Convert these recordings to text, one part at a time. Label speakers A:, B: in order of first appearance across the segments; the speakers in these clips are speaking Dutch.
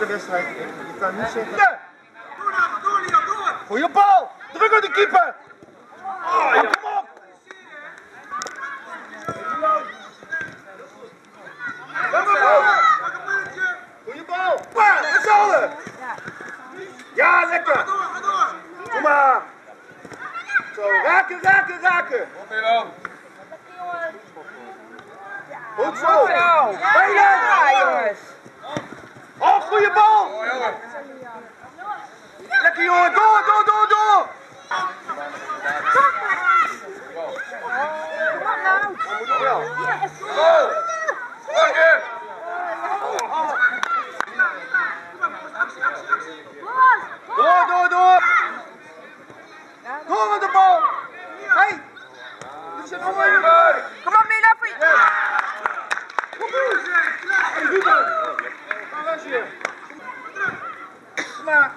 A: de wedstrijd. Je kan niet zeggen... Ja. Goeie bal! Druk op de keeper! Oh, ja. Kom op! Goeie bal! Maar, met z'n allen! Ja, lekker! Kom maar! Zo, raken, raken, raken! Goed zo!
B: Ja, jongens.
A: Goeie bal! Lekker jongen, door, door, door, door! Door, door, door! Door met de bal! Hey!
B: Kom op, Mila. voor je-
A: Hey, Ruben! Ga weg hier! Kom maar!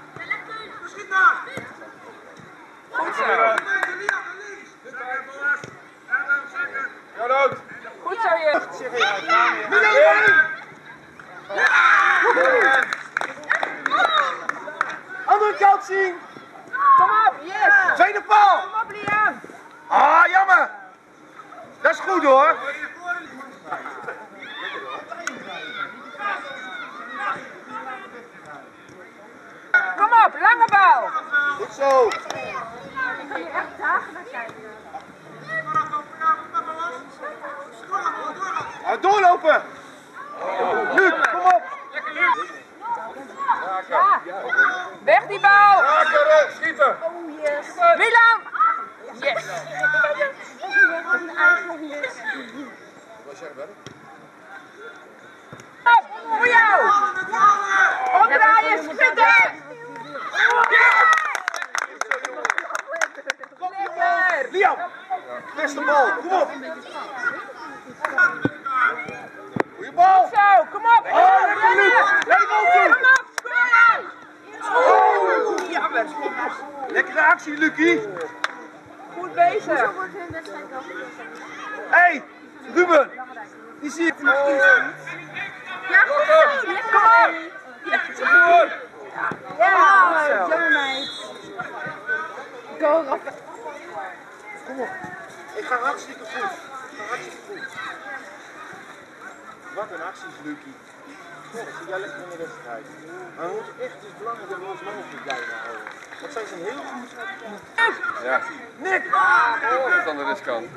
B: Goed Goed zo, je.
A: Andere kant zien!
B: Kom op, yes.
A: Tweede paal!
B: Kom op.
A: Ah, jammer! Dat is goed hoor!
B: Kom op, lange bal.
A: Goed zo!
B: Ik ga je echt dagelijks zijn.
A: Ah, doorlopen! Nu, kom op!
B: Ja. Weg die bal.
A: Schieten!
B: Milan. Yes. Op, voor jou. Omdraaien, schieten. Lekker.
A: Liam! Beste bal, kom op! Goeie bal!
B: Zo, kom op.
A: Oh, lekker Luc! Lekker
B: Kom
A: ook
B: op, scoren.
A: Oh! Jammer! Lekkere actie, Lucie!
B: Goed bezig.
A: Hey, Ruben! Die zie je.
B: Ja, goed zo. Kom op. Ja, zo meid. Go, Rafa.
A: Kom op. Ik ga hartstikke goed. Ik ga hartstikke goed. Wat een acties, Lucie. Ja, zie jij lekker in de wedstrijd. Maar we moeten echt dus belangrijk dat we ons mogelijk blijven houden. Dat zijn ze heel goed.
C: Ja,
A: Nick!
C: dat is aan de riskant.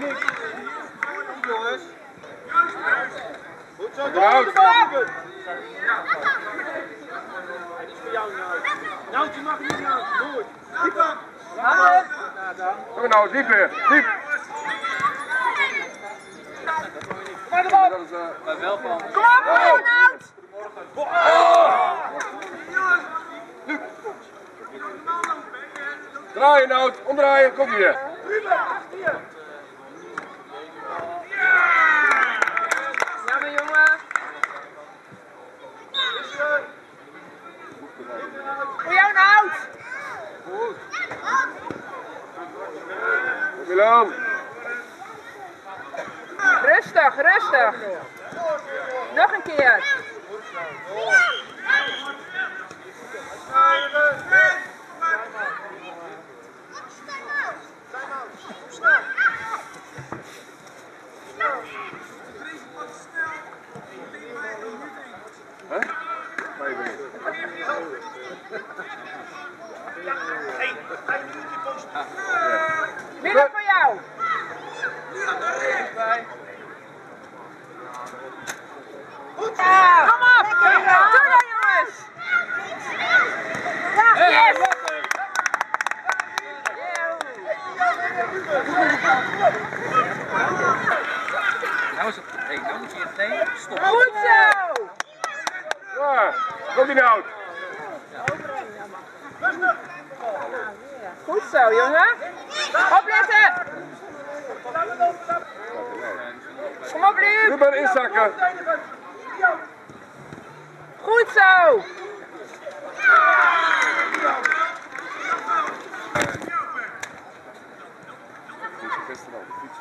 A: Nick! Goed jongens. Goed zo,
C: Kom
A: door
C: uit.
A: de bal, Ruben. Die is voor jou nou. Nou, je mag niet nou. Nooit. Dieper.
C: Kom nou, diep weer. Diep. Dat is uh, wel van.
B: Kom op,
C: Draaien nou, omdraaien, kom hier.
A: Ruben, achter je.
B: Jammer, jongen. Voor jou, Nout.
C: Milan.
B: Rustig, rustig. Nog een keer. Midden voor jou.
A: Goed.
B: Ja. Kom op. Doe dat, jongens. Ja. Yes.
D: Nou is het. Hey, nou moet je het. Nee, stop.
B: Goed zo.
C: Ja, kom die nou.
B: Goed zo, jongen. Opletten. Kom op, Luc.
C: Ruben inzakken.
B: Goed zo.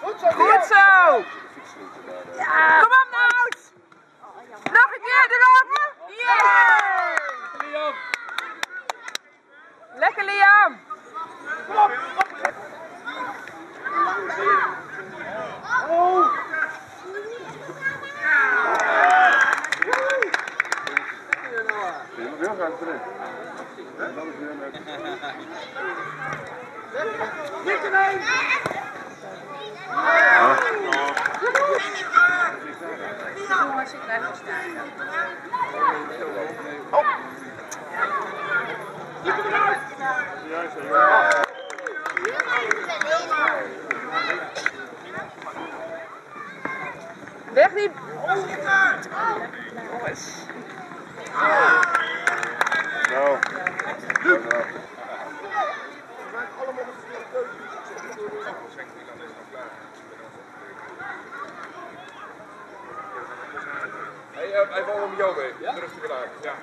A: Goed zo,
B: Goed zo. Kom op, Nout. Nog een keer erop! Yeah!
C: Liam.
B: Lekker Liam!
C: Je moet heel graag met...
A: Niet.
B: Jongens. Weg.
C: Nou. Hij, wou om jou mee. Te geraken. Ja.